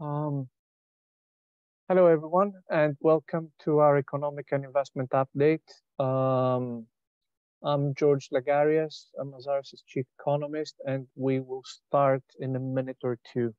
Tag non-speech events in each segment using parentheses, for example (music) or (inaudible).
Um, hello, everyone, and welcome to our economic and investment update. Um, I'm George Lagarias, I'm Mazars' chief economist, and we will start in a minute or two.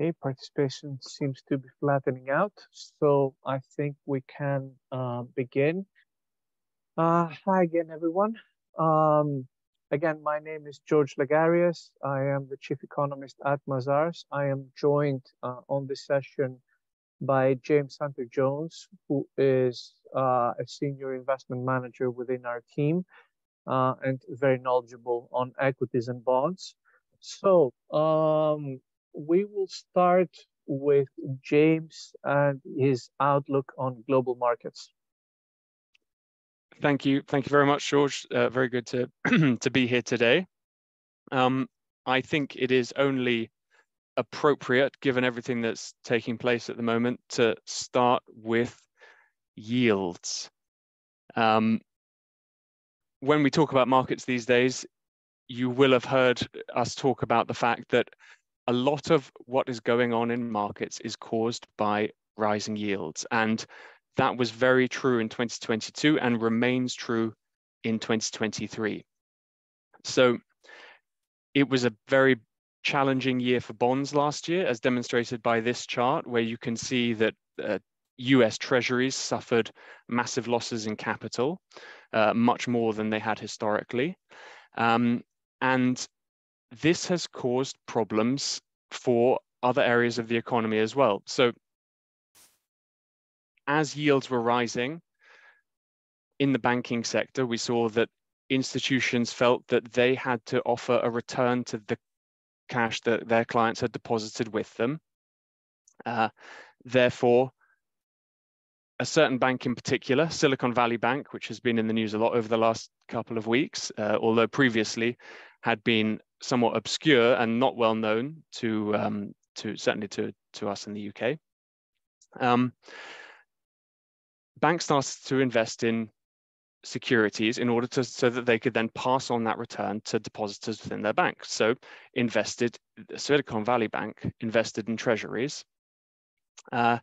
Okay, participation seems to be flattening out, so I think we can uh, begin. Uh, hi again, everyone. Um, again, my name is George Lagarias. I am the chief economist at Mazars. I am joined uh, on this session by James Hunter Jones, who is uh, a senior investment manager within our team uh, and very knowledgeable on equities and bonds. So um, we will start with James and his outlook on global markets. Thank you. Thank you very much, George. Uh, very good to, (clears throat) to be here today. Um, I think it is only appropriate, given everything that's taking place at the moment, to start with yields. Um, when we talk about markets these days, you will have heard us talk about the fact that a lot of what is going on in markets is caused by rising yields. And that was very true in 2022 and remains true in 2023. So it was a very challenging year for bonds last year, as demonstrated by this chart, where you can see that uh, US treasuries suffered massive losses in capital, uh, much more than they had historically. Um, and this has caused problems for other areas of the economy as well. So as yields were rising in the banking sector, we saw that institutions felt that they had to offer a return to the cash that their clients had deposited with them. Uh, therefore, a certain bank in particular, Silicon Valley Bank, which has been in the news a lot over the last couple of weeks, uh, although previously had been somewhat obscure and not well known to um, to certainly to to us in the UK. Um, banks started to invest in securities in order to so that they could then pass on that return to depositors within their bank. So invested Silicon Valley Bank invested in treasuries. Uh,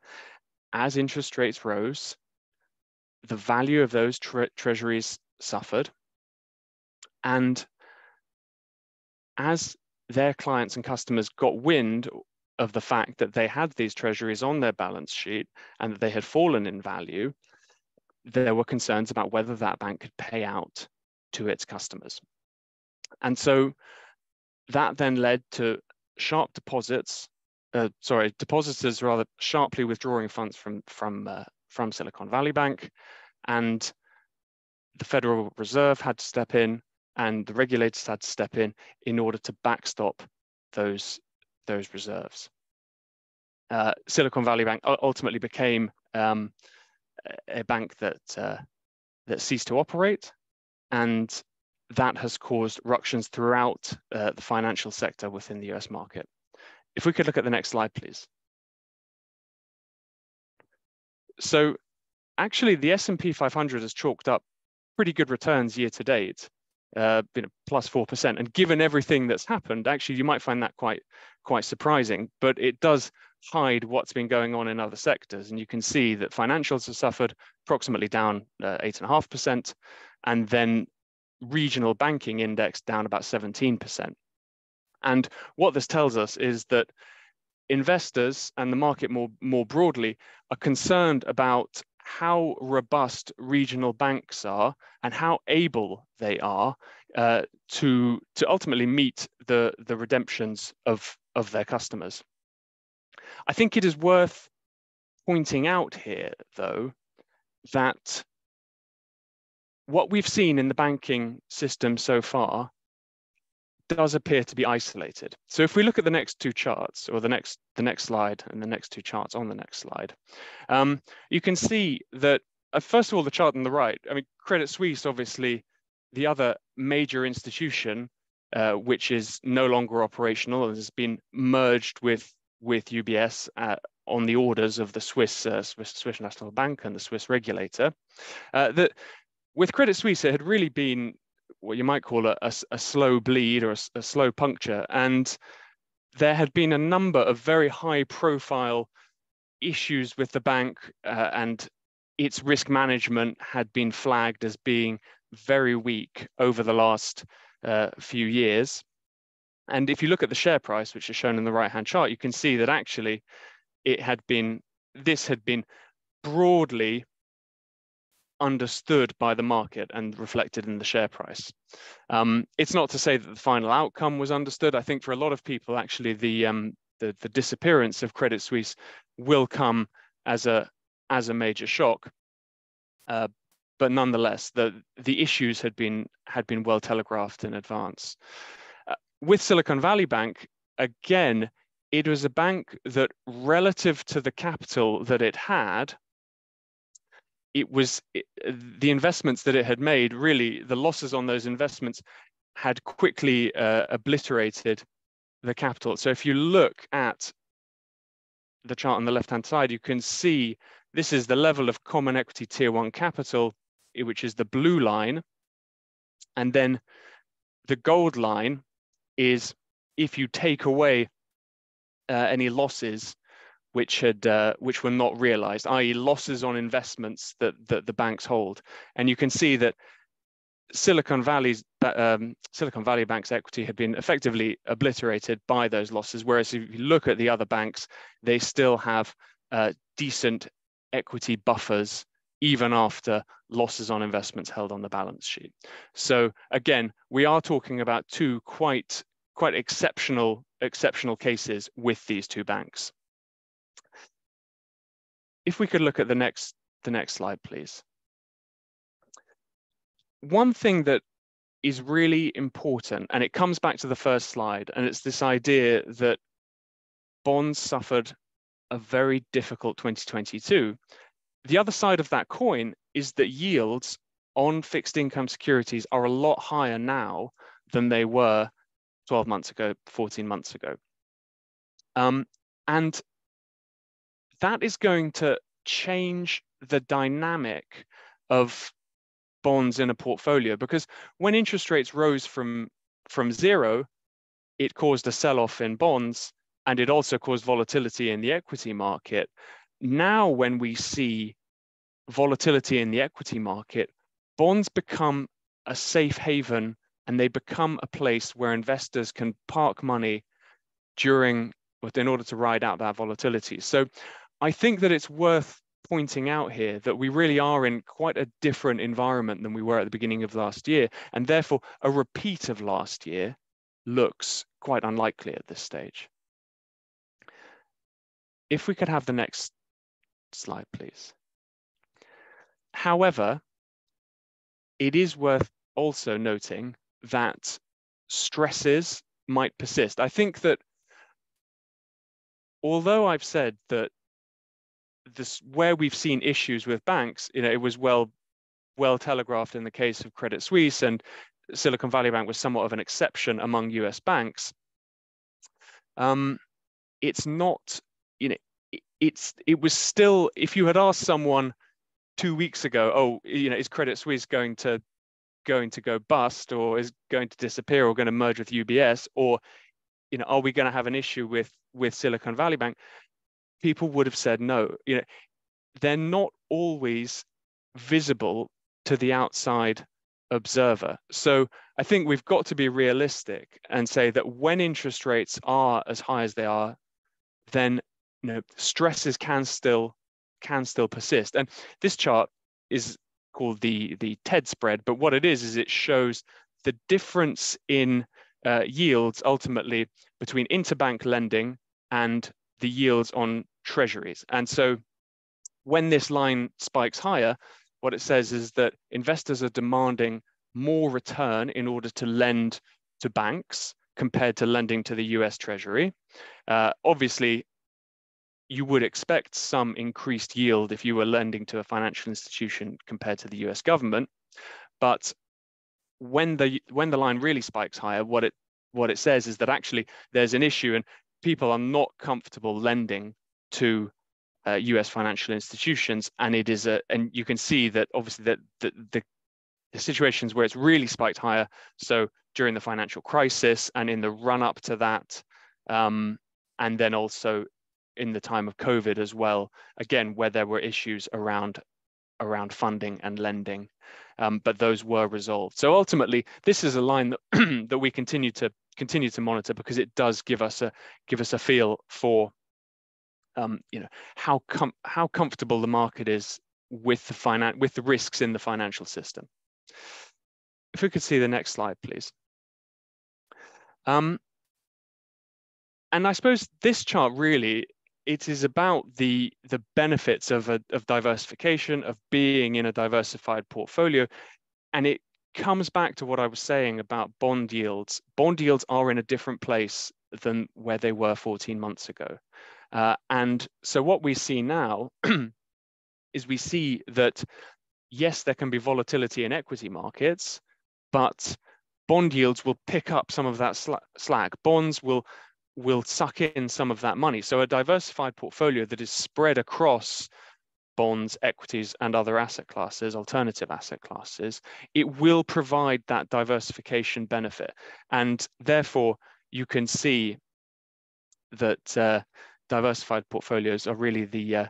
as interest rates rose, the value of those tre treasuries suffered, and as their clients and customers got wind of the fact that they had these treasuries on their balance sheet and that they had fallen in value, there were concerns about whether that bank could pay out to its customers. And so that then led to sharp deposits, uh, sorry, depositors rather sharply withdrawing funds from, from, uh, from Silicon Valley Bank. And the Federal Reserve had to step in and the regulators had to step in in order to backstop those, those reserves. Uh, Silicon Valley Bank ultimately became um, a bank that, uh, that ceased to operate, and that has caused ructions throughout uh, the financial sector within the US market. If we could look at the next slide, please. So actually the S&P 500 has chalked up pretty good returns year to date uh, you know, 4%. And given everything that's happened, actually, you might find that quite, quite surprising, but it does hide what's been going on in other sectors. And you can see that financials have suffered approximately down uh, 8.5%, and then regional banking index down about 17%. And what this tells us is that investors and the market more, more broadly are concerned about how robust regional banks are and how able they are uh, to, to ultimately meet the, the redemptions of, of their customers. I think it is worth pointing out here, though, that what we've seen in the banking system so far does appear to be isolated. So if we look at the next two charts, or the next the next slide, and the next two charts on the next slide, um, you can see that uh, first of all the chart on the right. I mean, Credit Suisse, obviously, the other major institution, uh, which is no longer operational and has been merged with with UBS uh, on the orders of the Swiss, uh, Swiss, Swiss National Bank and the Swiss regulator. Uh, that with Credit Suisse, it had really been what you might call a, a, a slow bleed or a, a, slow puncture. And there had been a number of very high profile issues with the bank uh, and its risk management had been flagged as being very weak over the last uh, few years. And if you look at the share price, which is shown in the right hand chart, you can see that actually it had been, this had been broadly understood by the market and reflected in the share price. Um, it's not to say that the final outcome was understood. I think for a lot of people, actually, the um, the, the disappearance of Credit Suisse will come as a as a major shock. Uh, but nonetheless, the the issues had been had been well telegraphed in advance. Uh, with Silicon Valley Bank, again, it was a bank that, relative to the capital that it had, it was it, the investments that it had made really the losses on those investments had quickly uh, obliterated the capital. So if you look at the chart on the left hand side you can see this is the level of common equity tier one capital which is the blue line. And then the gold line is if you take away uh, any losses which had uh, which were not realized, i.e., losses on investments that that the banks hold. And you can see that Silicon Valley's um, Silicon Valley Bank's equity had been effectively obliterated by those losses. Whereas if you look at the other banks, they still have uh, decent equity buffers even after losses on investments held on the balance sheet. So again, we are talking about two quite quite exceptional exceptional cases with these two banks. If we could look at the next, the next slide, please. One thing that is really important, and it comes back to the first slide, and it's this idea that bonds suffered a very difficult 2022. The other side of that coin is that yields on fixed income securities are a lot higher now than they were 12 months ago, 14 months ago. Um, and that is going to change the dynamic of bonds in a portfolio because when interest rates rose from from zero it caused a sell-off in bonds and it also caused volatility in the equity market now when we see volatility in the equity market bonds become a safe haven and they become a place where investors can park money during in order to ride out that volatility. So I think that it's worth pointing out here that we really are in quite a different environment than we were at the beginning of last year. And therefore, a repeat of last year looks quite unlikely at this stage. If we could have the next slide, please. However, it is worth also noting that stresses might persist. I think that although I've said that this where we've seen issues with banks, you know, it was well well telegraphed in the case of Credit Suisse and Silicon Valley Bank was somewhat of an exception among US banks. Um, it's not, you know, it's it was still if you had asked someone two weeks ago, oh, you know, is Credit Suisse going to going to go bust or is going to disappear or going to merge with UBS or you know, are we going to have an issue with with Silicon Valley Bank? People would have said no. You know, they're not always visible to the outside observer. So I think we've got to be realistic and say that when interest rates are as high as they are, then you know stresses can still can still persist. And this chart is called the the TED spread, but what it is is it shows the difference in uh, yields ultimately between interbank lending and the yields on treasuries. And so when this line spikes higher, what it says is that investors are demanding more return in order to lend to banks compared to lending to the US Treasury. Uh, obviously, you would expect some increased yield if you were lending to a financial institution compared to the US government. But when the when the line really spikes higher, what it what it says is that actually there's an issue and people are not comfortable lending to uh, US financial institutions. And it is a and you can see that obviously that the, the the situations where it's really spiked higher. So during the financial crisis and in the run up to that, um, and then also in the time of COVID as well, again, where there were issues around around funding and lending, um, but those were resolved. So ultimately, this is a line that, (clears throat) that we continue to continue to monitor because it does give us a give us a feel for um, you know how com how comfortable the market is with the finan with the risks in the financial system. If we could see the next slide, please. Um, and I suppose this chart really it is about the the benefits of a, of diversification of being in a diversified portfolio and it comes back to what i was saying about bond yields. Bond yields are in a different place than where they were 14 months ago. Uh, and so what we see now (clears throat) is we see that yes there can be volatility in equity markets but bond yields will pick up some of that slack. Bonds will will suck in some of that money. So a diversified portfolio that is spread across bonds, equities, and other asset classes, alternative asset classes, it will provide that diversification benefit. And therefore, you can see that uh, diversified portfolios are really the uh,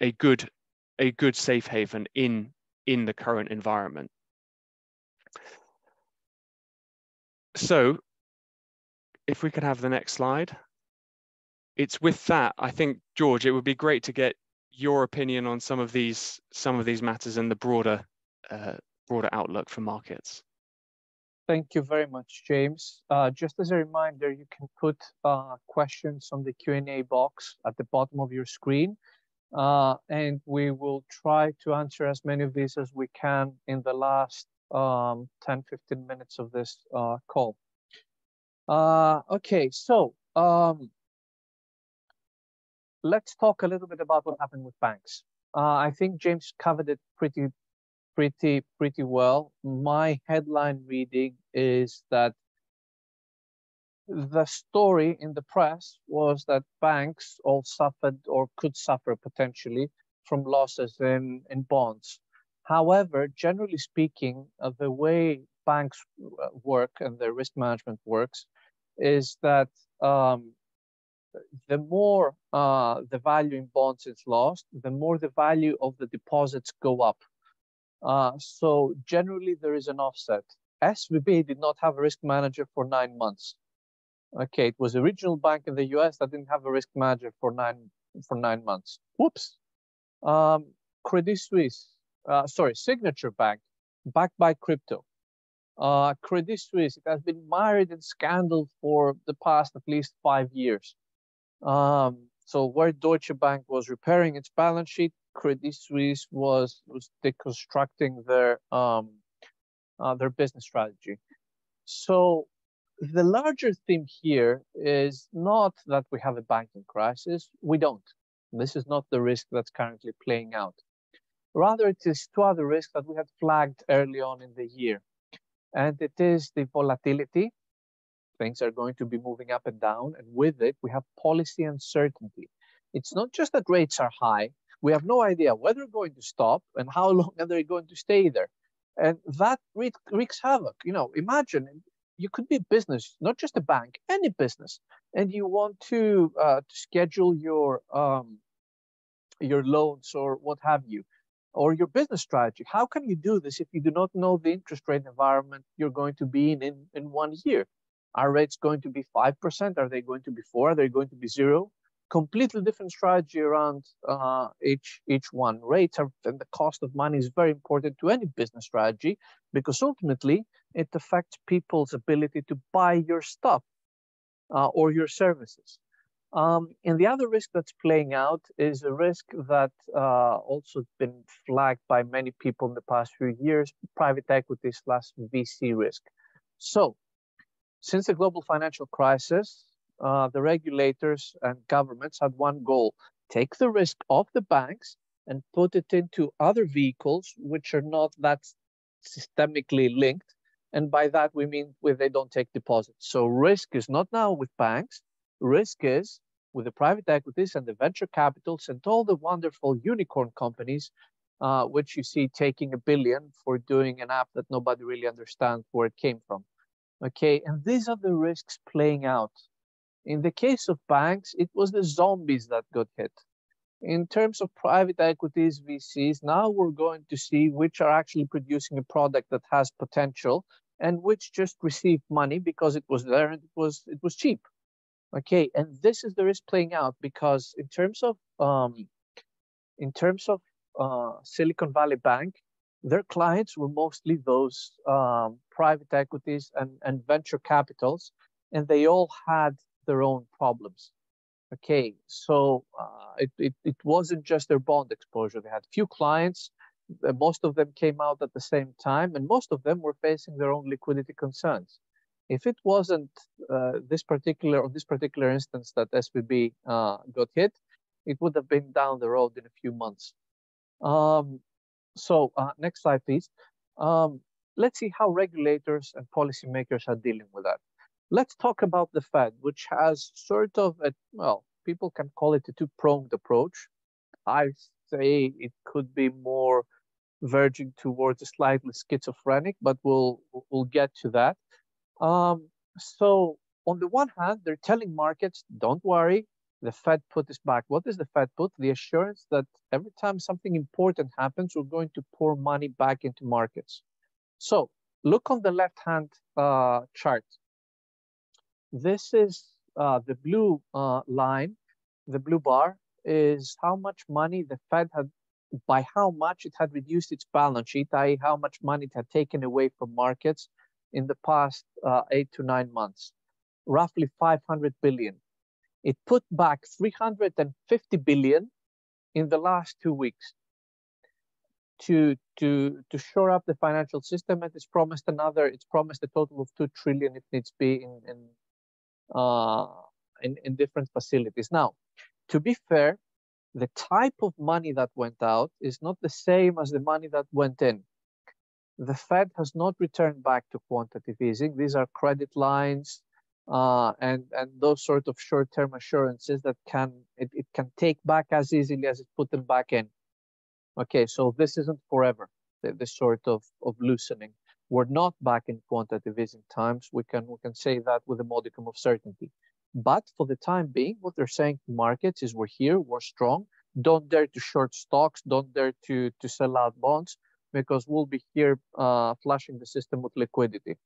a good a good safe haven in in the current environment. So if we could have the next slide. It's with that, I think, George, it would be great to get your opinion on some of these some of these matters and the broader uh, broader outlook for markets. Thank you very much, James. Uh, just as a reminder, you can put uh, questions on the Q&A box at the bottom of your screen, uh, and we will try to answer as many of these as we can in the last um, 10, 15 minutes of this uh, call. Uh, okay, so um, let's talk a little bit about what happened with banks. Uh, I think James covered it pretty, pretty, pretty well. My headline reading is that the story in the press was that banks all suffered or could suffer potentially from losses in, in bonds. However, generally speaking, uh, the way banks work and their risk management works is that um, the more uh, the value in bonds is lost, the more the value of the deposits go up. Uh, so generally there is an offset. SVB did not have a risk manager for nine months. Okay, it was a regional bank in the US that didn't have a risk manager for nine for nine months. Whoops. Um, Credit Suisse, uh, sorry, Signature Bank, backed by crypto, uh, Credit Suisse, it has been mired in scandal for the past at least five years. Um, so where Deutsche Bank was repairing its balance sheet, Credit Suisse was, was deconstructing their um, uh, their business strategy. So the larger theme here is not that we have a banking crisis. We don't. This is not the risk that's currently playing out. Rather, it is two other risks that we had flagged early on in the year and it is the volatility. Things are going to be moving up and down, and with it, we have policy uncertainty. It's not just that rates are high, we have no idea whether they're going to stop and how (laughs) long are they going to stay there. And that wreaks havoc. You know, imagine you could be a business, not just a bank, any business, and you want to, uh, schedule your um, your loans or what have you or your business strategy. How can you do this if you do not know the interest rate environment you're going to be in in, in one year? Are rates going to be 5%? Are they going to be 4 Are they going to be 0 Completely different strategy around uh, each, each one. Rates are, and the cost of money is very important to any business strategy because ultimately it affects people's ability to buy your stuff uh, or your services. Um, and the other risk that's playing out is a risk that uh, also been flagged by many people in the past few years, private equity slash VC risk. So since the global financial crisis, uh, the regulators and governments had one goal, take the risk off the banks and put it into other vehicles which are not that systemically linked. And by that, we mean where they don't take deposits. So risk is not now with banks, risk is with the private equities and the venture capitals and all the wonderful unicorn companies, uh, which you see taking a billion for doing an app that nobody really understands where it came from. Okay, and these are the risks playing out. In the case of banks, it was the zombies that got hit. In terms of private equities, VCs, now we're going to see which are actually producing a product that has potential and which just received money because it was there and it was it was cheap. Okay, and this is the risk playing out because in terms of um, in terms of uh, Silicon Valley Bank, their clients were mostly those um, private equities and, and venture capitals, and they all had their own problems. Okay, so uh, it, it, it wasn't just their bond exposure. They had few clients. Most of them came out at the same time, and most of them were facing their own liquidity concerns. If it wasn't uh, this particular or this particular instance that SVB uh, got hit, it would have been down the road in a few months. Um, so uh, next slide, please. Um, let's see how regulators and policymakers are dealing with that. Let's talk about the Fed, which has sort of a, well, people can call it a two-pronged approach. I say it could be more verging towards a slightly schizophrenic, but we'll we'll get to that. Um, so on the one hand, they're telling markets, don't worry, the Fed put this back. What is the Fed put? The assurance that every time something important happens, we're going to pour money back into markets. So look on the left-hand uh, chart. This is uh, the blue uh, line, the blue bar is how much money the Fed had, by how much it had reduced its balance sheet, i.e. how much money it had taken away from markets in the past uh, eight to nine months, roughly 500 billion. It put back 350 billion in the last two weeks to to to shore up the financial system and it's promised another it's promised a total of 2 trillion if needs be in in uh in, in different facilities now to be fair the type of money that went out is not the same as the money that went in the Fed has not returned back to quantitative easing. These are credit lines uh, and and those sort of short-term assurances that can it, it can take back as easily as it put them back in. Okay, so this isn't forever. This sort of of loosening. We're not back in quantitative times. We can we can say that with a modicum of certainty. But for the time being, what they're saying to markets is we're here, we're strong. Don't dare to short stocks. Don't dare to to sell out bonds because we'll be here uh, flushing the system with liquidity.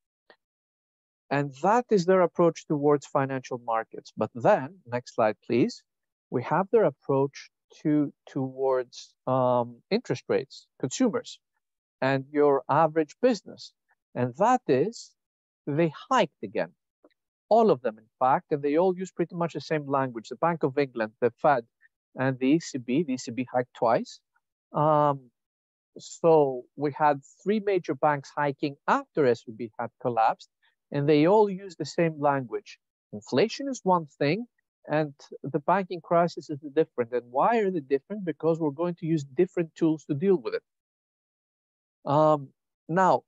And that is their approach towards financial markets. But then, next slide, please, we have their approach to towards um, interest rates, consumers, and your average business. And that is, they hiked again. All of them, in fact, and they all use pretty much the same language. The Bank of England, the Fed, and the ECB. The ECB hiked twice. Um, so we had three major banks hiking after SVB had collapsed, and they all use the same language. Inflation is one thing, and the banking crisis is different. And why are they different? Because we're going to use different tools to deal with it. Um, now,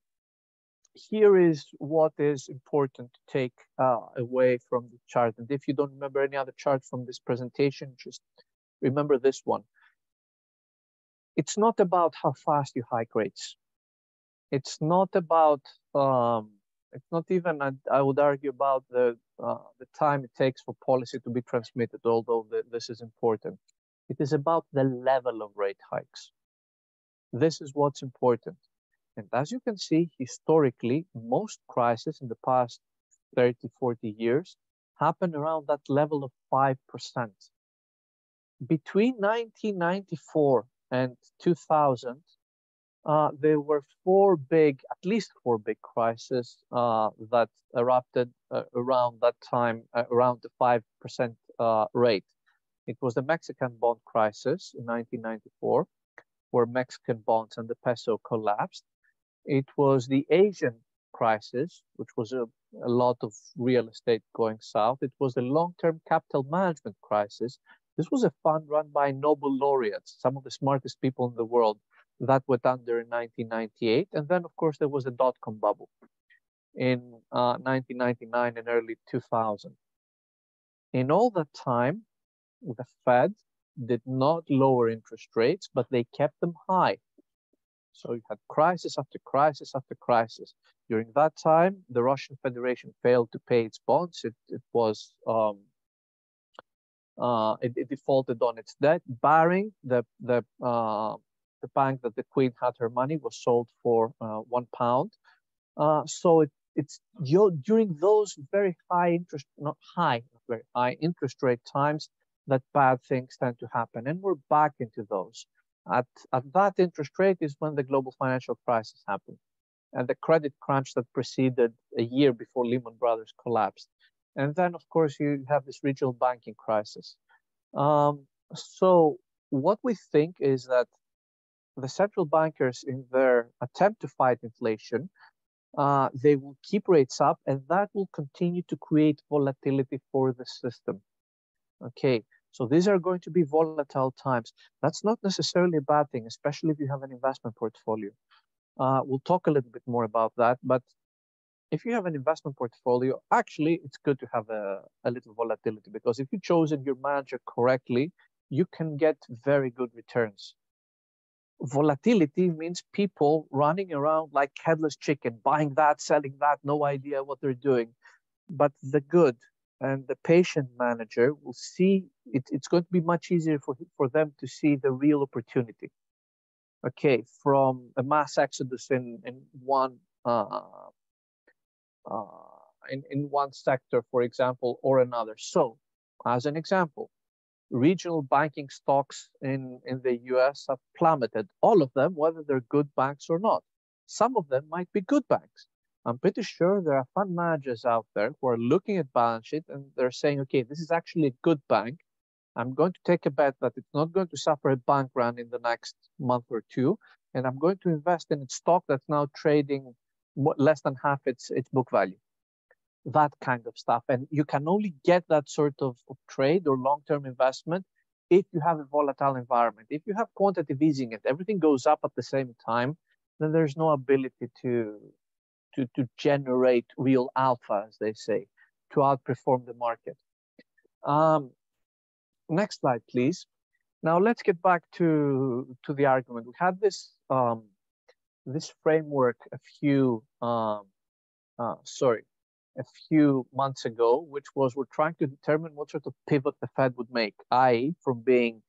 here is what is important to take uh, away from the chart. And if you don't remember any other chart from this presentation, just remember this one it's not about how fast you hike rates. It's not about, um, it's not even, I, I, would argue about the, uh, the time it takes for policy to be transmitted, although the, this is important. It is about the level of rate hikes. This is what's important. And as you can see, historically, most crises in the past 30, 40 years happen around that level of 5%. Between 1994 and 2000, uh, there were four big, at least four big crises uh, that erupted around that time, uh, around the 5% uh, rate. It was the Mexican bond crisis in 1994, where Mexican bonds and the peso collapsed. It was the Asian crisis, which was a, a lot of real estate going south. It was the long-term capital management crisis. This was a fund run by Nobel laureates, some of the smartest people in the world. That went under in 1998. And then, of course, there was the dot-com bubble in uh, 1999 and early 2000. In all that time, the Fed did not lower interest rates, but they kept them high. So you had crisis after crisis after crisis. During that time, the Russian Federation failed to pay its bonds. It, it was um, uh, it, it, defaulted on its debt, Baring the the uh, the bank that the Queen had her money was sold for uh, one pound. Uh, so it, it's during those very high interest, not high, very high interest rate times that bad things tend to happen, and we're back into those. At at that interest rate is when the global financial crisis happened and the credit crunch that preceded a year before Lehman Brothers collapsed. And then, of course, you have this regional banking crisis. Um, so, what we think is that the central bankers, in their attempt to fight inflation, uh, they will keep rates up, and that will continue to create volatility for the system. Okay, so these are going to be volatile times. That's not necessarily a bad thing, especially if you have an investment portfolio. Uh, we'll talk a little bit more about that. But if you have an investment portfolio, actually, it's good to have a, a little volatility because if you've chosen your manager correctly, you can get very good returns. Volatility means people running around like headless chicken, buying that, selling that, no idea what they're doing. But the good and the patient manager will see it, it's going to be much easier for, for them to see the real opportunity okay, from a mass exodus in, in one uh, uh, in, in one sector, for example, or another. So, as an example, regional banking stocks in, in the US have plummeted, all of them, whether they're good banks or not. Some of them might be good banks. I'm pretty sure there are fund managers out there who are looking at balance sheet and they're saying, okay, this is actually a good bank. I'm going to take a bet that it's not going to suffer a bank run in the next month or two, and I'm going to invest in a stock that's now trading less than half its its book value. That kind of stuff, and you can only get that sort of, of trade or long-term investment if you have a volatile environment. If you have quantitative easing and everything goes up at the same time, then there's no ability to to to generate real alpha, as they say, to outperform the market. Um, next slide, please. Now let's get back to to the argument. We had this um, this framework a few um, uh, sorry a few months ago, which was we're trying to determine what sort of pivot the Fed would make, i.e., from being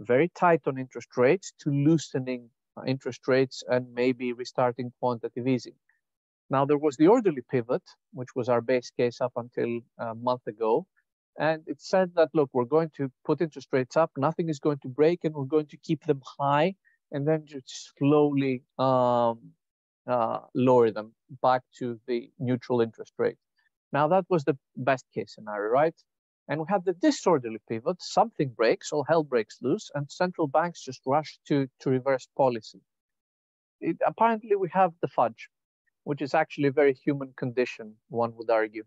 very tight on interest rates to loosening uh, interest rates and maybe restarting quantitative easing. Now there was the orderly pivot, which was our base case up until a month ago, and it said that, look, we're going to put interest rates up, nothing is going to break, and we're going to keep them high, and then just slowly um, uh, lower them back to the neutral interest rate. Now, that was the best case scenario, right? And we had the disorderly pivot, something breaks, all hell breaks loose, and central banks just rush to, to reverse policy. It, apparently, we have the fudge, which is actually a very human condition, one would argue.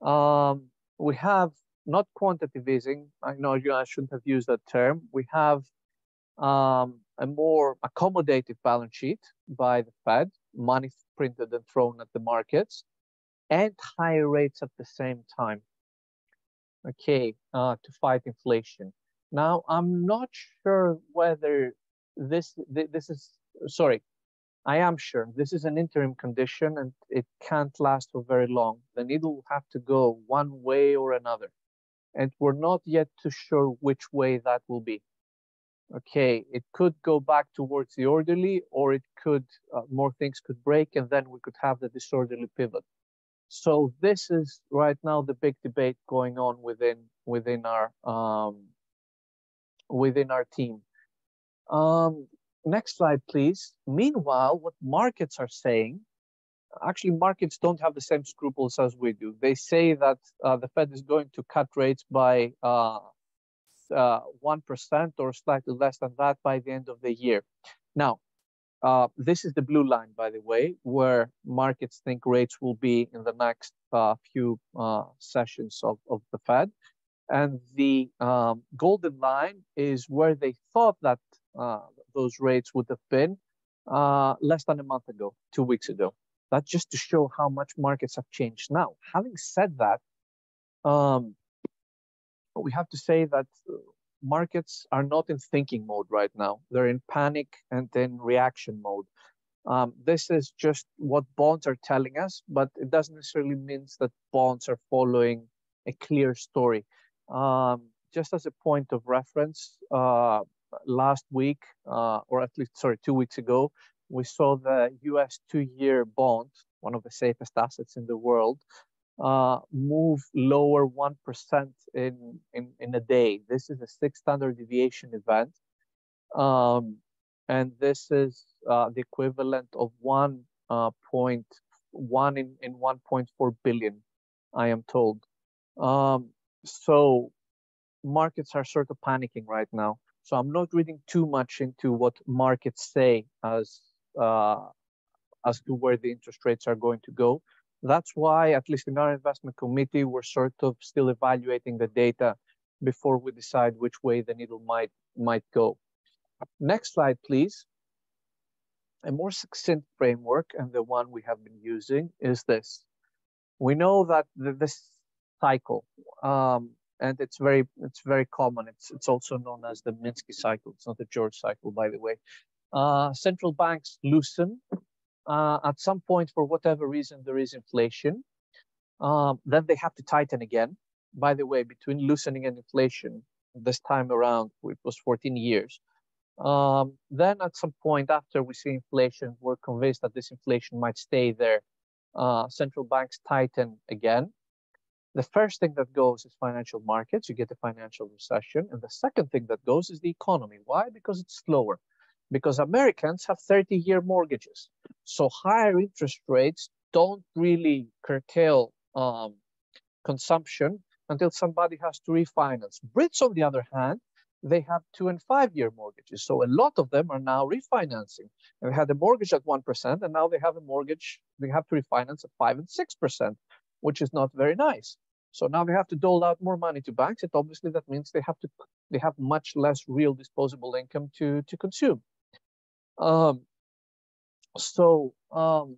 Um, we have not quantitative easing. I know you I shouldn't have used that term. We have um, a more accommodative balance sheet by the Fed, money printed and thrown at the markets, and higher rates at the same time. Okay, uh, to fight inflation. Now, I'm not sure whether this this is sorry. I am sure this is an interim condition and it can't last for very long. The needle will have to go one way or another and we're not yet too sure which way that will be. Okay, it could go back towards the orderly, or it could uh, more things could break, and then we could have the disorderly pivot. So this is right now the big debate going on within within our um, within our team. Um, next slide, please. Meanwhile, what markets are saying actually markets don't have the same scruples as we do. They say that uh, the Fed is going to cut rates by uh, uh, 1% or slightly less than that by the end of the year. Now, uh, this is the blue line, by the way, where markets think rates will be in the next uh, few uh, sessions of, of the Fed. And the um, golden line is where they thought that uh, those rates would have been uh, less than a month ago, two weeks ago. That's just to show how much markets have changed now. Having said that, um, we have to say that markets are not in thinking mode right now. They're in panic and in reaction mode. Um, this is just what bonds are telling us, but it doesn't necessarily mean that bonds are following a clear story. Um, just as a point of reference, uh, last week, uh, or at least, sorry, two weeks ago, we saw the US two year bond, one of the safest assets in the world, uh, move lower 1% in, in, in a day. This is a six standard deviation event. Um, and this is uh, the equivalent of 1.1 uh, in, in 1.4 billion, I am told. Um, so markets are sort of panicking right now. So I'm not reading too much into what markets say as uh, as to where the interest rates are going to go. That's why, at least in our investment committee, we're sort of still evaluating the data before we decide which way the needle might might go. Next slide, please. A more succinct framework, and the one we have been using, is this. We know that the, this cycle, um, and it's very it's very common. It's it's also known as the Minsky cycle. It's not the George cycle, by the way. Uh, central banks loosen uh, at some point, for whatever reason, there is inflation. Um, then they have to tighten again. By the way, between loosening and inflation, this time around, it was 14 years. Um, then at some point after we see inflation, we're convinced that this inflation might stay there. Uh, central banks tighten again. The first thing that goes is financial markets. You get a financial recession. And the second thing that goes is the economy. Why? Because it's slower because Americans have 30 year mortgages. So higher interest rates don't really curtail um, consumption until somebody has to refinance. Brits, on the other hand, they have two and five year mortgages. So a lot of them are now refinancing. They had a mortgage at 1%, and now they have a mortgage, they have to refinance at 5 and 6%, which is not very nice. So now they have to dole out more money to banks. It obviously that means they have to they have much less real disposable income to to consume. Um, so um,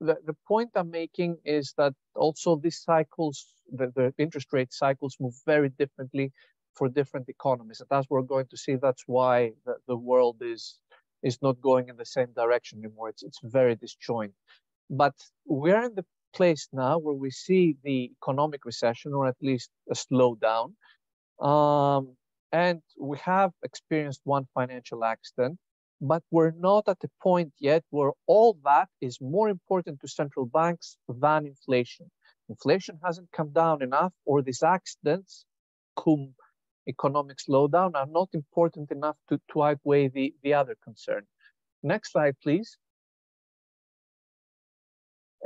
the, the point I'm making is that also these cycles, the, the interest rate cycles move very differently for different economies. And as we're going to see, that's why the, the world is is not going in the same direction anymore. It's it's very disjoint. But we're in the place now where we see the economic recession or at least a slowdown. Um, and we have experienced one financial accident but we're not at the point yet where all that is more important to central banks than inflation. Inflation hasn't come down enough, or these accidents, cum economic slowdown, are not important enough to, to outweigh the, the other concern. Next slide, please.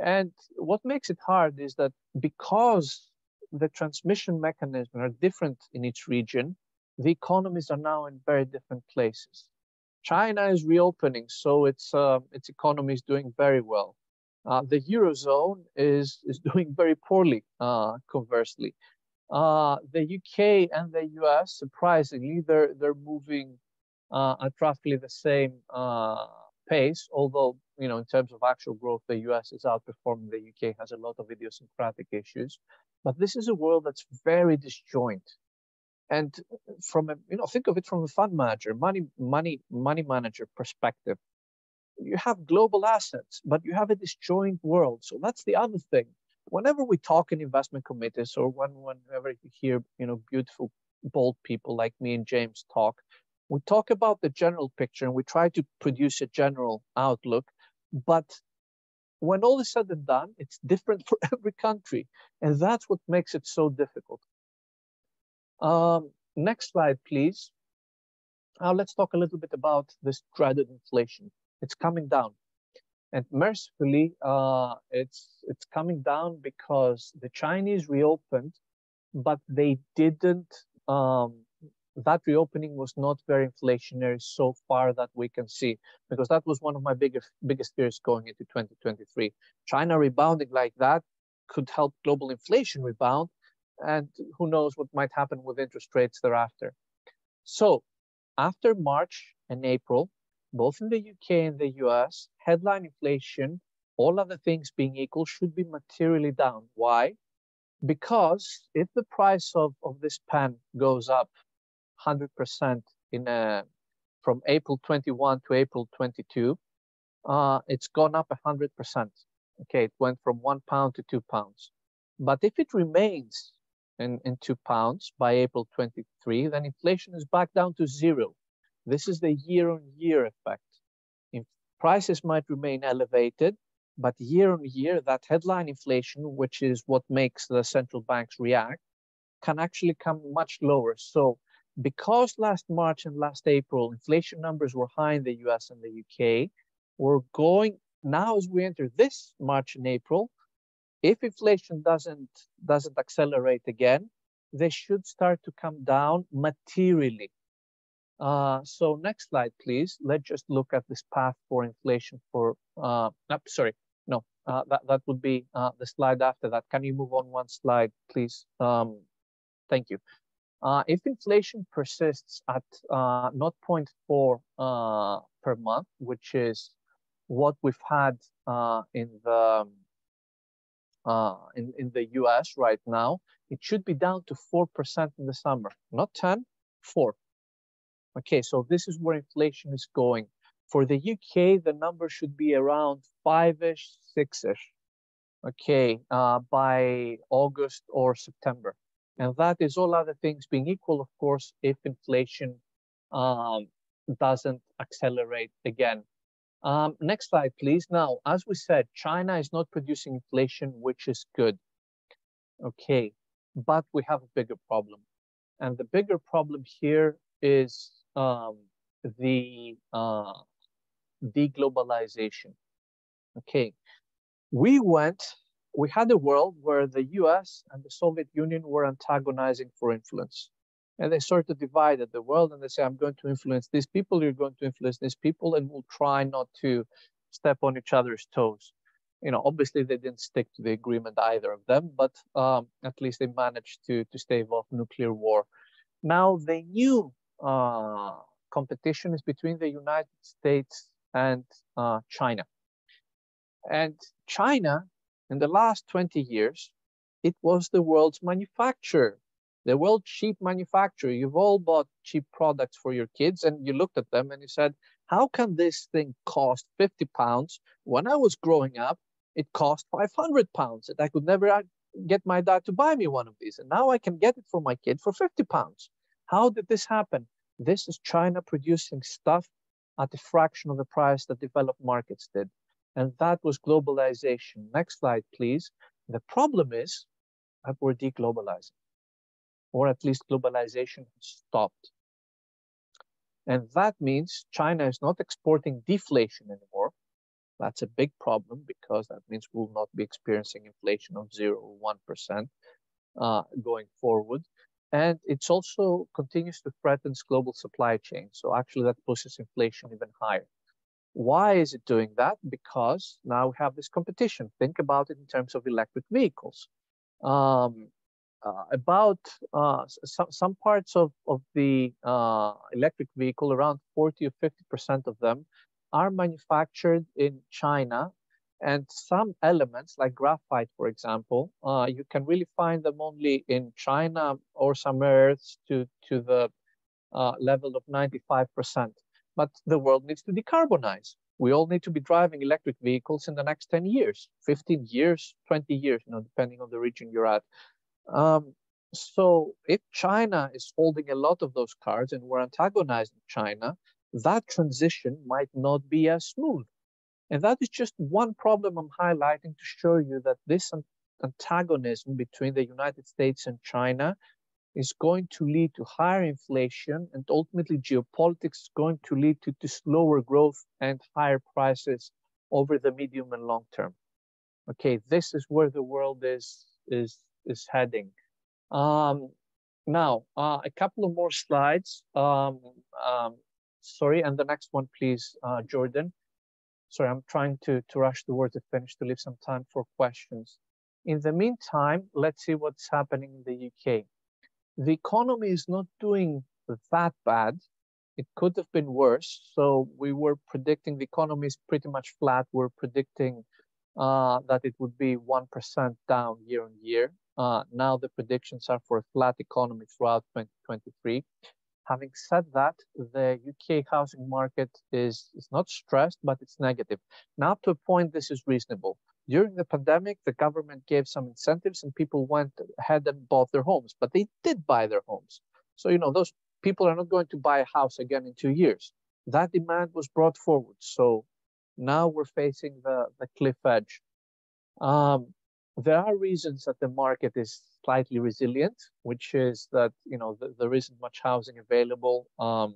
And what makes it hard is that because the transmission mechanisms are different in each region, the economies are now in very different places. China is reopening, so its uh, its economy is doing very well. Uh, the eurozone is is (laughs) doing very poorly. Uh, conversely, uh, the UK and the US, surprisingly, they're they're moving uh, at roughly the same uh, pace. Although you know, in terms of actual growth, the US is outperforming the UK. Has a lot of idiosyncratic issues, but this is a world that's very disjoint. And from a, you know, think of it from a fund manager, money, money, money manager perspective. You have global assets, but you have a disjoint world. So that's the other thing. Whenever we talk in investment committees or when, whenever you hear, you know, beautiful, bold people like me and James talk, we talk about the general picture and we try to produce a general outlook. But when all is said and done, it's different (laughs) for every country. And that's what makes it so difficult. Um, next slide, please. Now let's talk a little bit about this dreaded inflation. It's coming down. And mercifully, uh, it's it's coming down because the Chinese reopened, but they didn't. Um, that reopening was not very inflationary so far that we can see, because that was one of my biggest biggest fears going into 2023. China rebounding like that could help global inflation rebound, and who knows what might happen with interest rates thereafter. So, after March and April, both in the UK and the US, headline inflation, all other things being equal, should be materially down. Why? Because if the price of, of this pen goes up 100% in a, from April 21 to April 22, uh, it's gone up 100%. Okay, it went from one pound to two pounds. But if it remains in, two pounds by April 23, then inflation is back down to zero. This is the year on year effect. If prices might remain elevated, but year on year, that headline inflation, which is what makes the central banks react, can actually come much lower. So because last March and last April, inflation numbers were high in the US and the UK, we're going now as we enter this March and April, if inflation doesn't doesn't accelerate again, they should start to come down materially. Uh, so next slide, please. Let's just look at this path for inflation for, uh, sorry, no, uh, that, that would be uh, the slide after that. Can you move on one slide, please? Um, thank you. Uh, if inflation persists at uh, 0.4 uh, per month, which is what we've had uh, in the uh, in, in the US right now, it should be down to 4% in the summer, not 10, 4. Okay, so this is where inflation is going. For the UK, the number should be around five-ish, six-ish, okay, uh, by August or September. And that is all other things being equal, of course, if inflation um, doesn't accelerate again. Um, next slide, please. Now, as we said, China is not producing inflation, which is good. Okay, but we have a bigger problem. And the bigger problem here is um, the uh, deglobalization. Okay, we went, we had a world where the US and the Soviet Union were antagonizing for influence and they sort of divided the world and they say i'm going to influence these people you're going to influence these people and we'll try not to step on each other's toes. You know obviously they didn't stick to the agreement either of them but um, at least they managed to to stave off nuclear war. Now the new uh, competition is between the united states and uh, china. And china in the last 20 years it was the world's manufacturer the world cheap manufacturer. You've all bought cheap products for your kids and you looked at them and you said, how can this thing cost 50 pounds? When I was growing up, it cost 500 pounds and I could never uh, get my dad to buy me one of these. And now I can get it for my kid for 50 pounds. How did this happen? This is China producing stuff at a fraction of the price that developed markets did. And that was globalization. Next slide, please. The problem is that we're deglobalizing or at least globalization has stopped. And that means China is not exporting deflation anymore. That's a big problem because that means we'll not be experiencing inflation of 0 or 1% uh, going forward. And it's also continues to threaten global supply chain. So actually that pushes inflation even higher. Why is it doing that? Because now we have this competition. Think about it in terms of electric vehicles. Um, uh, about uh, some, some parts of, of the uh, electric vehicle, around 40 or 50% of them, are manufactured in China. And some elements, like graphite, for example, uh, you can really find them only in China or somewhere else to, to the uh, level of 95%. But the world needs to decarbonize. We all need to be driving electric vehicles in the next 10 years, 15 years, 20 years, you know, depending on the region you're at. Um, so if China is holding a lot of those cards and we're antagonizing China, that transition might not be as smooth. And that is just one problem I'm highlighting to show you that this antagonism between the United States and China is going to lead to higher inflation and ultimately geopolitics is going to lead to, to slower growth and higher prices over the medium and long term. Okay, this is where the world is is is heading. Um, now, uh, a couple of more slides. Um, um, sorry, and the next one, please, uh, Jordan. Sorry, I'm trying to, to rush the word to finish to leave some time for questions. In the meantime, let's see what's happening in the UK. The economy is not doing that bad. It could have been worse. So we were predicting the economy is pretty much flat. We're predicting uh, that it would be 1% down year on year. Uh, now the predictions are for a flat economy throughout 2023. Having said that, the UK housing market is, is not stressed, but it's negative. Now, to a point, this is reasonable. During the pandemic, the government gave some incentives and people went ahead and bought their homes, but they did buy their homes. So, you know, those people are not going to buy a house again in two years. That demand was brought forward. So now we're facing the, the cliff edge. Um, there are reasons that the market is slightly resilient, which is that you know the, there isn't much housing available, um,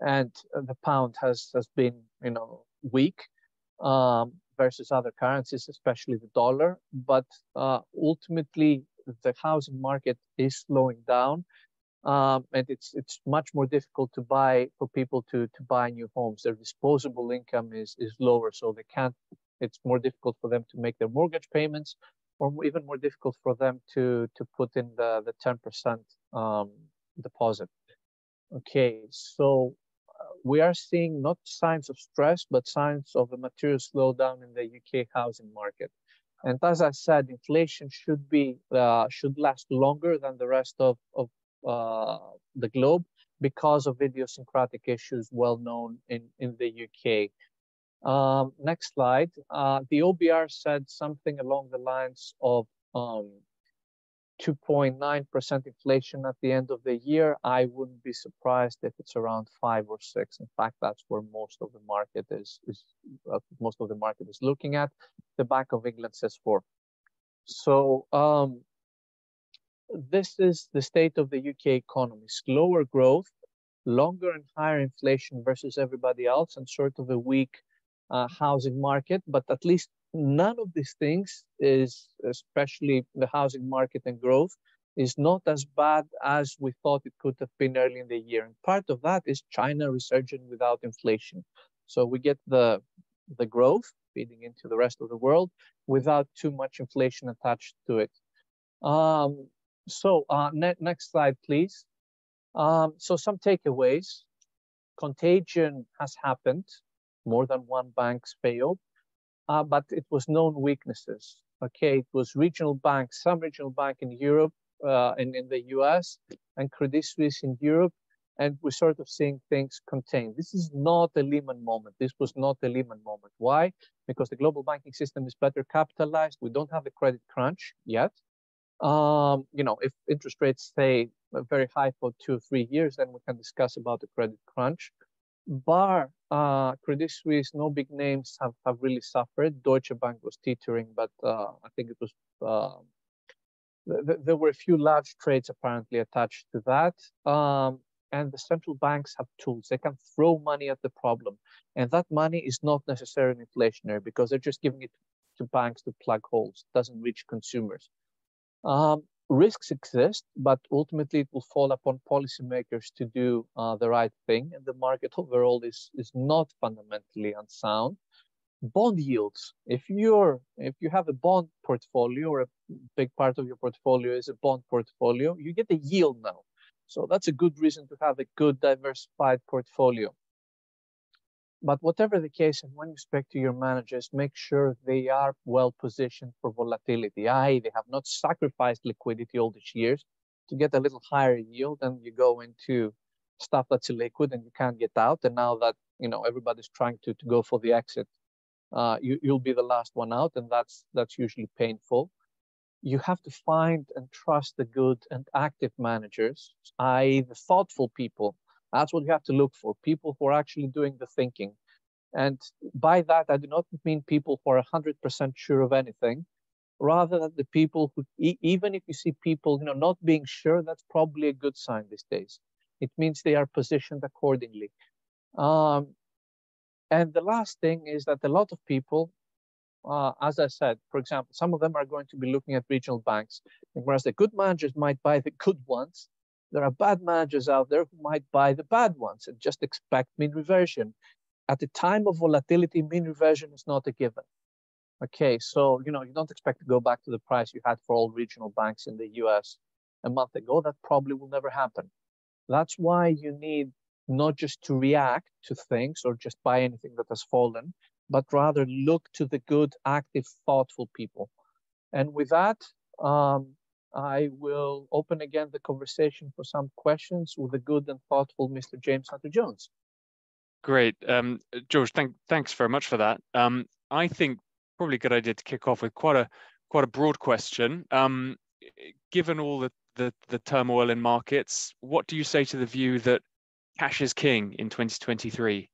and the pound has has been you know weak um, versus other currencies, especially the dollar. But uh, ultimately, the housing market is slowing down, um, and it's it's much more difficult to buy for people to to buy new homes. Their disposable income is is lower, so they can't. It's more difficult for them to make their mortgage payments, or even more difficult for them to to put in the the ten percent um, deposit. Okay, so uh, we are seeing not signs of stress, but signs of a material slowdown in the UK housing market. And as I said, inflation should be uh, should last longer than the rest of, of uh, the globe because of idiosyncratic issues well known in, in the UK. Um, next slide. Uh, the OBR said something along the lines of 2.9% um, inflation at the end of the year. I wouldn't be surprised if it's around five or six. In fact, that's where most of the market is, is uh, most of the market is looking at. The Bank of England says four. So um, this is the state of the UK economy slower growth, longer and higher inflation versus everybody else, and sort of a weak uh, housing market. But at least none of these things is, especially the housing market and growth, is not as bad as we thought it could have been early in the year. And part of that is China resurging without inflation. So we get the the growth feeding into the rest of the world without too much inflation attached to it. Um, so uh, ne next slide, please. Um, so some takeaways. Contagion has happened. More than one bank's failed, uh, but it was known weaknesses. Okay, it was regional banks, some regional bank in Europe uh, and in the US, and Credit Suisse in Europe, and we're sort of seeing things contained. This is not a Lehman moment. This was not a Lehman moment. Why? Because the global banking system is better capitalized. We don't have a credit crunch yet. Um, you know, if interest rates stay very high for two or three years, then we can discuss about the credit crunch. Bar uh, Credit Suisse, no big names have, have really suffered. Deutsche Bank was teetering, but uh, I think it was uh, th there were a few large trades apparently attached to that. Um, and the central banks have tools; they can throw money at the problem, and that money is not necessarily inflationary because they're just giving it to banks to plug holes. It doesn't reach consumers. Um, risks exist, but ultimately it will fall upon policymakers to do uh, the right thing. And the market overall is, is not fundamentally unsound. Bond yields. If you're if you have a bond portfolio or a big part of your portfolio is a bond portfolio, you get a yield now. So that's a good reason to have a good diversified portfolio. But whatever the case, and when you speak to your managers, make sure they are well positioned for volatility. I they have not sacrificed liquidity all these years to get a little higher yield, and you go into stuff that's illiquid and you can't get out. And now that you know everybody's trying to, to go for the exit, uh, you, you'll be the last one out, and that's that's usually painful. You have to find and trust the good and active managers, i.e., the thoughtful people that's what you have to look for people who are actually doing the thinking. And by that, I do not mean people who are 100% sure of anything, rather than the people who, even if you see people you know, not being sure, that's probably a good sign these days. It means they are positioned accordingly. Um, And the last thing is that a lot of people, uh, as I said, for example, some of them are going to be looking at regional banks, whereas the good managers might buy the good ones. There are bad managers out there who might buy the bad ones and just expect mean reversion. At the time of volatility, mean reversion is not a given. Okay, so you know you don't expect to go back to the price you had for all regional banks in the U.S. a month ago. That probably will never happen. That's why you need not just to react to things or just buy anything that has fallen, but rather look to the good, active, thoughtful people. And with that, um, I will open again the conversation for some questions with the good and thoughtful Mr. James Hunter Jones. Great, um, George. Thank, thanks very much for that. Um, I think probably a good idea to kick off with quite a quite a broad question. Um, given all the, the the turmoil in markets, what do you say to the view that cash is king in 2023?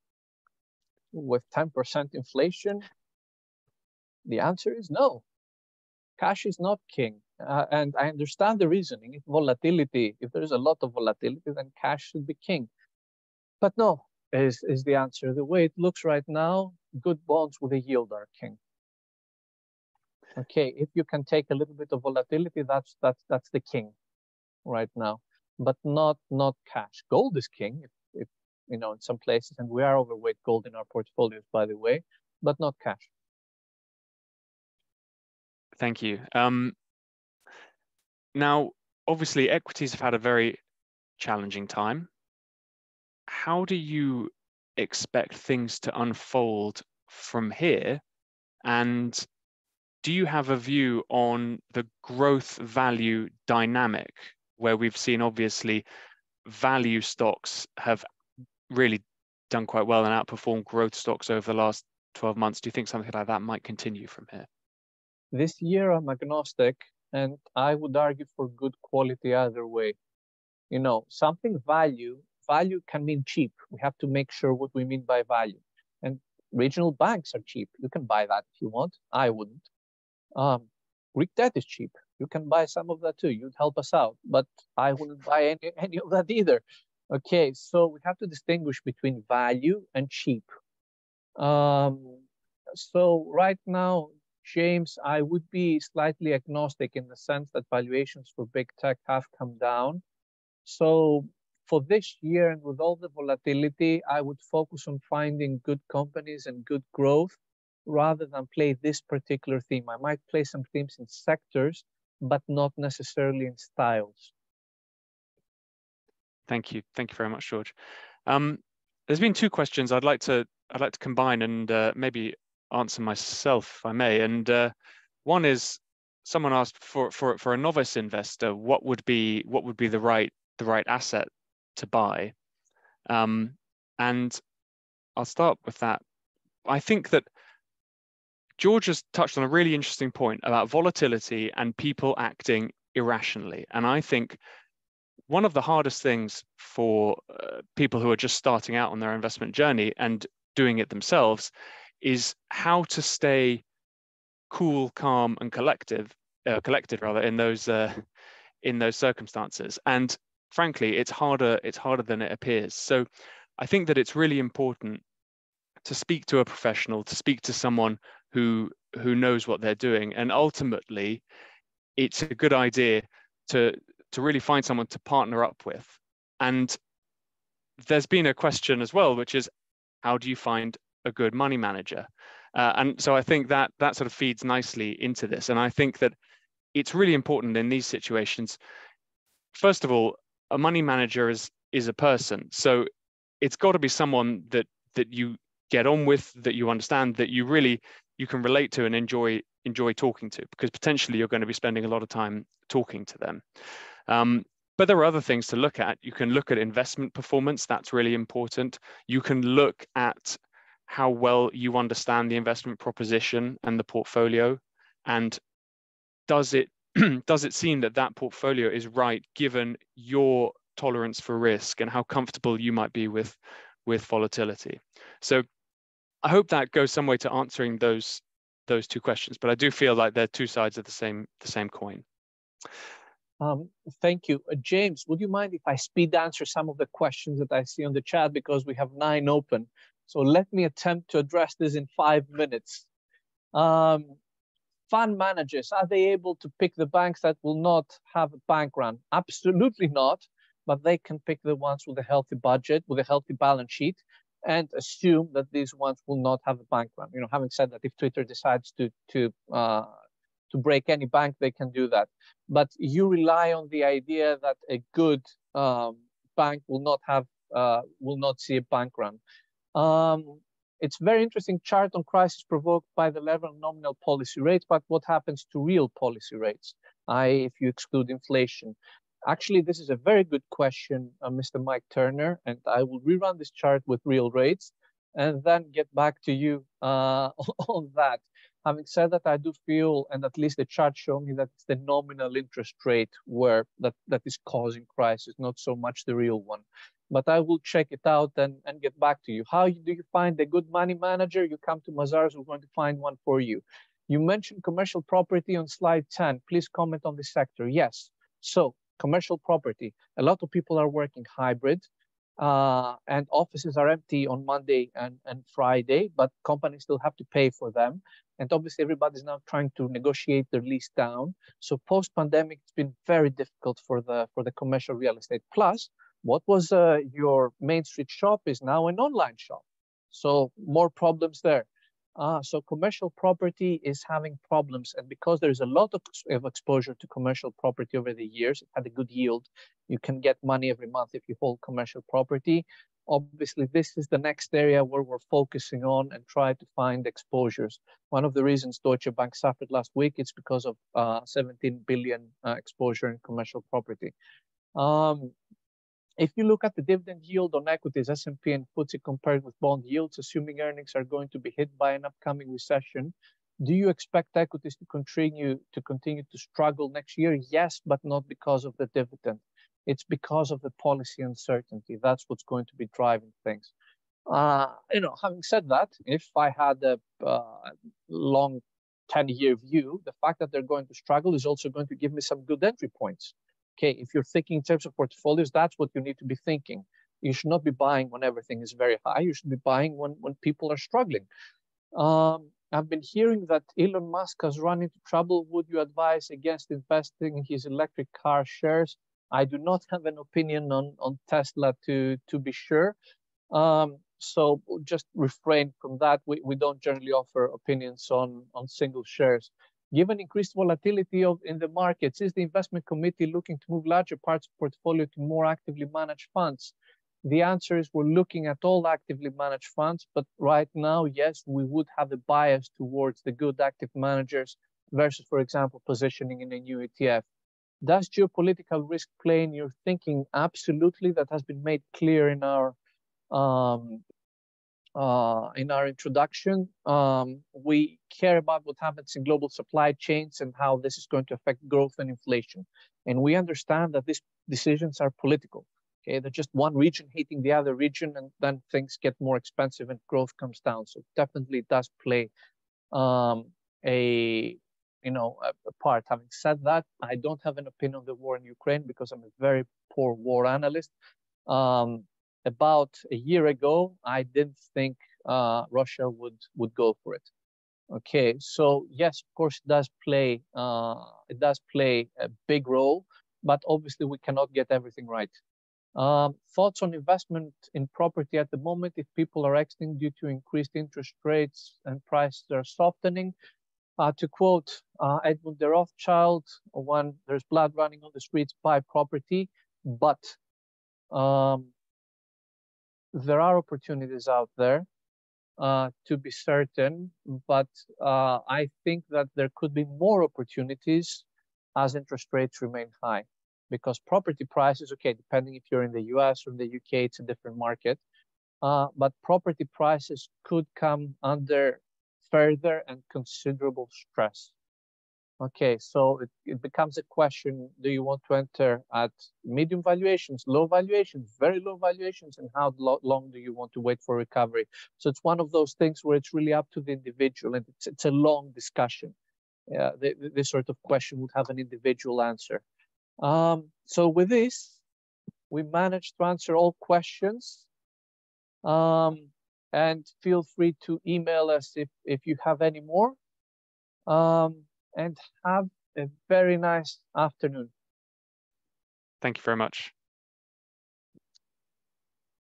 With 10% inflation, the answer is no. Cash is not king. Uh, and I understand the reasoning. If volatility, if there's a lot of volatility, then cash should be king. But no, is, is the answer. The way it looks right now, good bonds with a yield are king. Okay, if you can take a little bit of volatility, that's that's that's the king right now but not not cash. Gold is king, if, if you know, in some places, and we are overweight gold in our portfolios, by the way, but not cash. Thank you. Um, now, obviously, equities have had a very challenging time. How do you expect things to unfold from here? And do you have a view on the growth value dynamic where we've seen obviously value stocks have really done quite well and outperformed growth stocks over the last 12 months. Do you think something like that might continue from here? This year, I'm agnostic, and I would argue for good quality either way. You know, something value, value can mean cheap. We have to make sure what we mean by value. And regional banks are cheap. You can buy that if you want. I wouldn't. Um, Greek debt is cheap you can buy some of that too. You'd help us out, but I wouldn't buy any, (laughs) any of that either. Okay, so we have to distinguish between value and cheap. Um, so right now, James, I would be slightly agnostic in the sense that valuations for big tech have come down. So for this year and with all the volatility, I would focus on finding good companies and good growth rather than play this particular theme. I might play some themes in sectors but not necessarily in styles. Thank you. Thank you very much, George. Um, there's been two questions I'd like to I'd like to combine and uh, maybe answer myself, if I may. And uh, one is someone asked for for for a novice investor, what would be what would be the right the right asset to buy? Um, and I'll start with that. I think that George has touched on a really interesting point about volatility and people acting irrationally. And I think one of the hardest things for uh, people who are just starting out on their investment journey and doing it themselves is how to stay cool, calm, and collective, uh, collected rather in those uh, in those circumstances. And frankly, it's harder. It's harder than it appears. So, I think that it's really important to speak to a professional, to speak to someone who who knows what they're doing and ultimately it's a good idea to to really find someone to partner up with and there's been a question as well which is how do you find a good money manager. Uh, and so i think that that sort of feeds nicely into this. And i think that it's really important in these situations first of all a money manager is is a person. So it's got to be someone that that you get on with that you understand that you really you can relate to and enjoy enjoy talking to because potentially you're going to be spending a lot of time talking to them. Um, but there are other things to look at. You can look at investment performance. That's really important. You can look at how well you understand the investment proposition and the portfolio and does it (clears throat) does it seem that that portfolio is right given your tolerance for risk and how comfortable you might be with with volatility so I hope that goes some way to answering those those two questions. But I do feel like they're two sides of the same the same coin. Um, thank you, uh, James. Would you mind if I speed answer some of the questions that I see on the chat because we have nine open? So let me attempt to address this in five minutes. Um, fund managers, are they able to pick the banks that will not have a bank run? Absolutely not, but they can pick the ones with a healthy budget, with a healthy balance sheet, and assume that these ones will not have a bank run. You know, having said that, if Twitter decides to to uh, to break any bank, they can do that. But you rely on the idea that a good um, bank will not have uh, will not see a bank run. Um, it's very interesting chart on crisis provoked by the level of nominal policy rates, but what happens to real policy rates, I, if you exclude inflation? Actually, this is a very good question, uh, Mr. Mike Turner, and I will rerun this chart with real rates and then get back to you uh, (laughs) on that. Having said that, I do feel, and at least the chart show me that it's the nominal interest rate where that, that is causing crisis, not so much the real one but I will check it out and, and get back to you. How do you find a good money manager? You come to Mazars, we're going to find one for you. You mentioned commercial property on slide 10. Please comment on the sector. Yes. So commercial property, a lot of people are working hybrid uh, and offices are empty on Monday and, and Friday, but companies still have to pay for them. And obviously everybody's now trying to negotiate their lease down. So post pandemic, it's been very difficult for the, for the commercial real estate. Plus, what was uh, your main street shop is now an online shop. So more problems there. Uh, so commercial property is having problems. And because there's a lot of, of exposure to commercial property over the years, it had a good yield. You can get money every month if you hold commercial property. Obviously, this is the next area where we're focusing on and try to find exposures. One of the reasons Deutsche Bank suffered last week is because of uh, 17 billion uh, exposure in commercial property. Um, if you look at the dividend yield on equities, S&P and FTSE compared with bond yields, assuming earnings are going to be hit by an upcoming recession, do you expect equities to continue to continue to struggle next year? Yes, but not because of the dividend. It's because of the policy uncertainty. That's what's going to be driving things. Uh, you know, having said that, if I had a uh, long 10-year view, the fact that they're going to struggle is also going to give me some good entry points okay, if you're thinking in terms of portfolios, that's what you need to be thinking. You should not be buying when everything is very high. You should be buying when, when people are struggling. Um, I've been hearing that Elon Musk has run into trouble. Would you advise against investing in his electric car shares? I do not have an opinion on, on Tesla to, to be sure. Um, so just refrain from that. We, we don't generally offer opinions on, on single shares. Given increased volatility of, in the markets, is the investment committee looking to move larger parts of portfolio to more actively managed funds? The answer is we're looking at all actively managed funds, but right now, yes, we would have a bias towards the good active managers versus, for example, positioning in a new ETF. Does geopolitical risk play in your thinking? Absolutely. That has been made clear in our um, uh, in our introduction, um, we care about what happens in global supply chains and how this is going to affect growth and inflation. And we understand that these decisions are political. Okay, they're just one region hitting the other region, and then things get more expensive and growth comes down. So definitely does play um, a you know a, a part. Having said that, I don't have an opinion on the war in Ukraine because I'm a very poor war analyst. Um, about a year ago, I didn't think uh, Russia would would go for it. Okay, so yes, of course, it does play uh, it does play a big role, but obviously we cannot get everything right. Um, thoughts on investment in property at the moment? If people are exiting due to increased interest rates and prices are softening, uh, to quote uh, Edmund de Rothschild, when there's blood running on the streets, buy property, but um, there are opportunities out there uh, to be certain, but uh, I think that there could be more opportunities as interest rates remain high because property prices, okay, depending if you're in the US or in the UK, it's a different market, uh, but property prices could come under further and considerable stress. Okay, so it, it becomes a question, do you want to enter at medium valuations, low valuations, very low valuations, and how lo long do you want to wait for recovery? So it's one of those things where it's really up to the individual and it's, it's a long discussion. Yeah, the, this sort of question would have an individual answer. Um, so with this, we managed to answer all questions. Um, and feel free to email us if, if you have any more. Um, and have a very nice afternoon. Thank you very much.